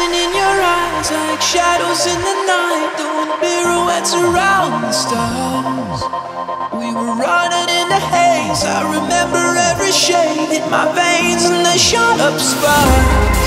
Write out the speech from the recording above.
dancing in your eyes like shadows in the night, doing pirouettes around the stars. We were running in the haze. I remember every shade in my veins and the shot up sparks.